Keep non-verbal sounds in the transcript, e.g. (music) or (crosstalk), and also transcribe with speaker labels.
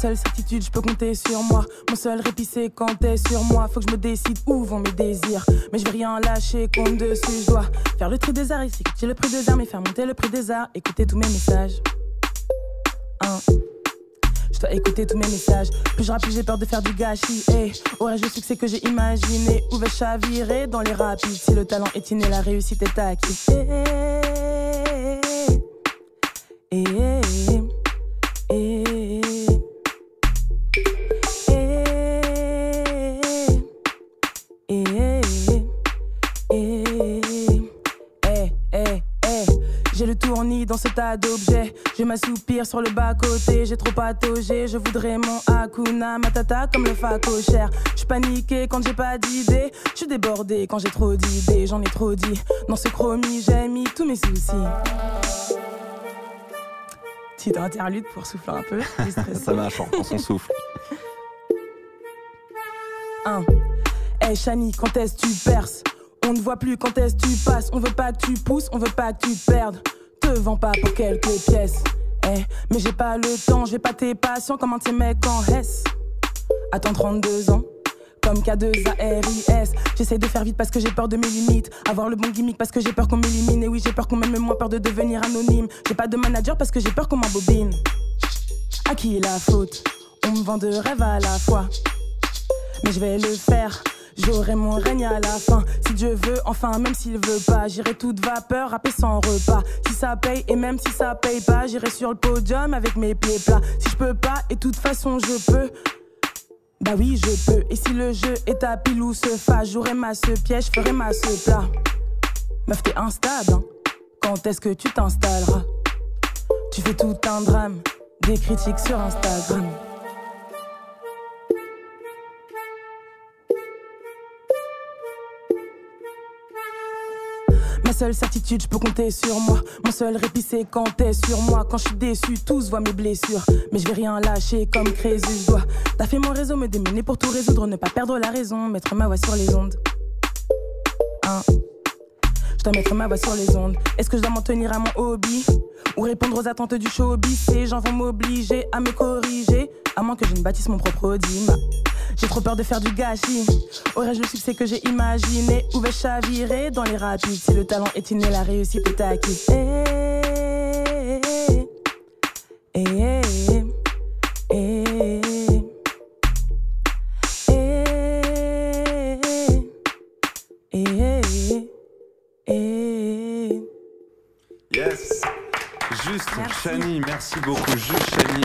Speaker 1: seule certitude, je peux compter sur moi. Mon seul répit, c'est quand t'es sur moi. Faut que je me décide où vont mes désirs. Mais je vais rien lâcher, compte dessus, je dois faire le tri des arts ici. J'ai le prix des armes et faire monter le prix des arts. Écouter tous mes messages. Je dois écouter tous mes messages. Plus je plus j'ai peur de faire du gâchis. Hey, aurais-je le succès que j'ai imaginé Où vais-je chavirer dans les rapides? Si le talent est inné, la réussite est acquise. Hey, J'ai le tournis dans ce tas d'objets. Je m'assoupir sur le bas-côté. J'ai trop pataugé. Je voudrais mon Hakuna Matata comme le facochère. Je paniqué quand j'ai pas d'idée. Je suis débordé quand j'ai trop d'idées. J'en ai trop dit. Dans ce chromie, j'ai mis tous mes soucis. Petite interlude pour souffler un peu. (laughs)
Speaker 2: Ça marche, on s'en souffle.
Speaker 1: 1. Hey Chani, quand est-ce tu perces? On ne voit plus quand est-ce tu passes. On veut pas que tu pousses, on veut pas que tu perdes. Te vends pas pour quelques pièces. Eh, mais j'ai pas le temps, j'ai pas tes patients comme un de ces mecs en S? Attends 32 ans, comme K2ARIS. J'essaie de faire vite parce que j'ai peur de mes limites. Avoir le bon gimmick parce que j'ai peur qu'on m'élimine. Et oui, j'ai peur qu'on m'aime, moins peur de devenir anonyme. J'ai pas de manager parce que j'ai peur qu'on m'embobine. À qui la faute? On me vend de rêves à la fois. Mais je vais le faire J'aurai mon règne à la fin. Si Dieu veut, enfin, même s'il veut pas, j'irai toute vapeur, rapper sans repas. Si ça paye, et même si ça paye pas, j'irai sur le podium avec mes pieds plats. Si je peux pas, et toute façon je peux. Bah oui, je peux. Et si le jeu est à pile ou se face, j'aurai ma ce piège, ferai ma ce plat. Meuf, t'es instable, hein. Quand est-ce que tu t'installeras? Tu fais tout un drame, des critiques sur Instagram. Ma seule certitude, je peux compter sur moi. Mon seul répit, c'est quand sur moi. Quand je suis déçu, tous voient mes blessures. Mais je vais rien lâcher comme Crésus, je dois. T'as fait mon réseau, me démener pour tout résoudre. Ne pas perdre la raison, mettre ma voix sur les ondes. Hein. Je dois mettre ma voix sur les ondes. Est-ce que je dois m'en tenir à mon hobby? Ou répondre aux attentes du showbiz Ces gens vont m'obliger à me corriger. À moins que je ne bâtisse mon propre Audi. J'ai trop peur de faire du gâchis. Aurais-je le succès que j'ai imaginé Où vais-je chavirer dans les rapides? Si le talent est inné, la réussite est acquise. Eh, eh,
Speaker 2: eh, yes. Juste, Chani, merci beaucoup. Juste, Chani.